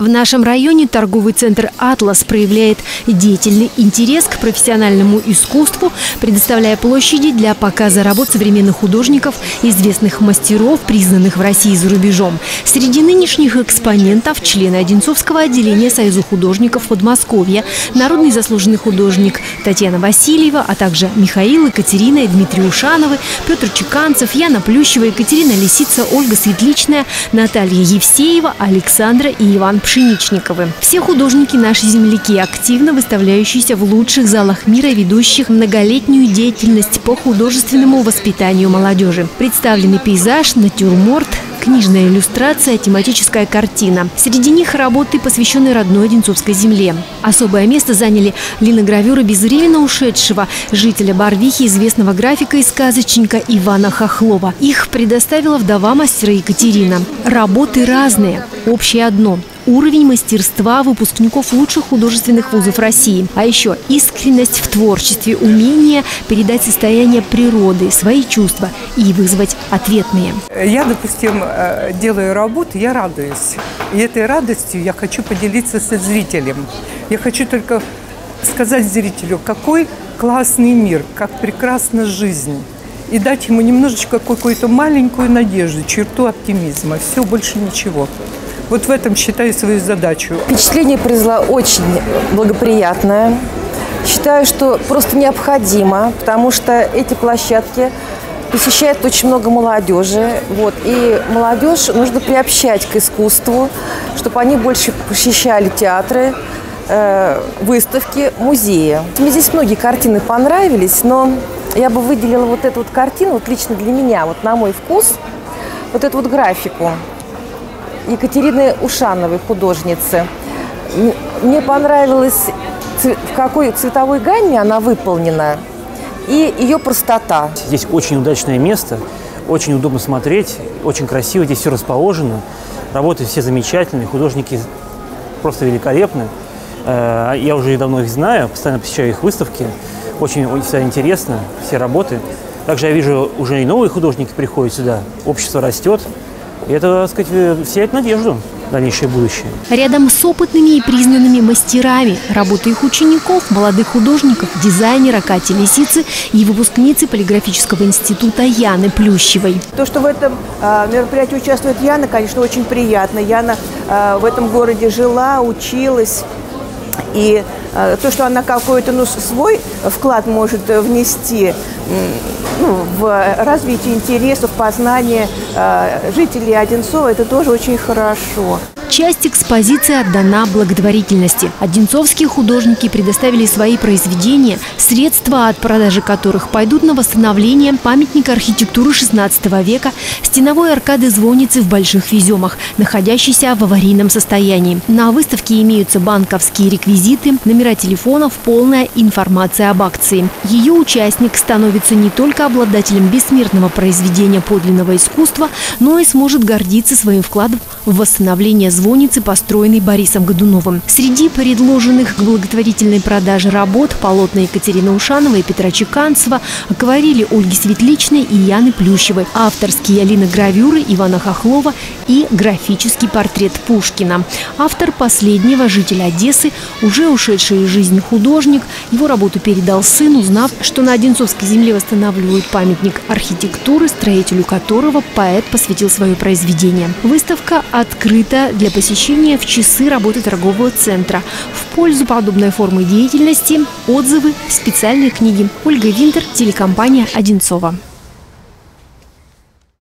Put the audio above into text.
В нашем районе торговый центр «Атлас» проявляет деятельный интерес к профессиональному искусству, предоставляя площади для показа работ современных художников, известных мастеров, признанных в России и за рубежом. Среди нынешних экспонентов – члены Одинцовского отделения Союза художников Подмосковья, народный заслуженный художник Татьяна Васильева, а также Михаил, Екатерина и Дмитрий Ушановы, Петр Чеканцев, Яна Плющева, Екатерина Лисица, Ольга Светличная, Наталья Евсеева, Александра и Иван Пшеничниковы. Все художники наши земляки, активно выставляющиеся в лучших залах мира, ведущих многолетнюю деятельность по художественному воспитанию молодежи. Представлены пейзаж, натюрморт, книжная иллюстрация, тематическая картина. Среди них работы, посвященные родной Одинцовской земле. Особое место заняли линогравюры безвременно ушедшего жителя Барвихи, известного графика и сказочника Ивана Хохлова. Их предоставила вдова мастера Екатерина. Работы разные, общее одно – уровень мастерства выпускников лучших художественных вузов России. А еще искренность в творчестве, умение передать состояние природы, свои чувства и вызвать ответные. Я, допустим, э, делаю работу, я радуюсь. И этой радостью я хочу поделиться со зрителем. Я хочу только сказать зрителю, какой классный мир, как прекрасна жизнь и дать ему немножечко какую-то маленькую надежду, черту оптимизма. Все, больше ничего. Вот в этом считаю свою задачу. Впечатление произвела очень благоприятное. Считаю, что просто необходимо, потому что эти площадки посещает очень много молодежи. Вот, и молодежь нужно приобщать к искусству, чтобы они больше посещали театры, э, выставки, музеи. Мне здесь многие картины понравились, но я бы выделила вот эту вот картину, вот лично для меня, вот на мой вкус, вот эту вот графику. Екатерины Ушановой, художницы. Мне понравилось, в какой цветовой гамме она выполнена и ее простота. Здесь очень удачное место, очень удобно смотреть, очень красиво, здесь все расположено. Работы все замечательные, художники просто великолепны. Э, я уже давно их знаю, постоянно посещаю их выставки. Очень всегда интересно, все работы. Также я вижу, уже и новые художники приходят сюда. Общество растет. И это, так сказать, вселяет надежду в дальнейшее будущее. Рядом с опытными и признанными мастерами работы их учеников, молодых художников, дизайнера Кати Лисицы и выпускницы полиграфического института Яны Плющевой. То, что в этом э, мероприятии участвует Яна, конечно, очень приятно. Яна э, в этом городе жила, училась. И э, то, что она какой-то ну, свой вклад может внести ну, в развитие интересов, познание э, жителей Одинцова, это тоже очень хорошо. Часть экспозиции отдана благотворительности. Одинцовские художники предоставили свои произведения, средства от продажи которых пойдут на восстановление памятника архитектуры XVI века стеновой аркады звонницы в Больших Веземах, находящейся в аварийном состоянии. На выставке имеются банковские реквизиты, номера телефонов, полная информация об акции. Ее участник становится не только обладателем бессмертного произведения подлинного искусства, но и сможет гордиться своим вкладом в восстановление звонницы звонницы, построенной Борисом Годуновым. Среди предложенных к благотворительной продаже работ полотна Екатерины Ушановой и Петра Чеканцева, акварели Ольги Светличной и Яны Плющевой, авторские линогравюры Ивана Хохлова и графический портрет Пушкина. Автор последнего, житель Одессы, уже ушедший из жизни художник, его работу передал сын, узнав, что на Одинцовской земле восстанавливают памятник архитектуры, строителю которого поэт посвятил свое произведение. Выставка открыта для посещения в часы работы торгового центра. В пользу подобной формы деятельности отзывы, специальные книги. Ольга Винтер, телекомпания «Одинцова».